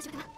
喜欢干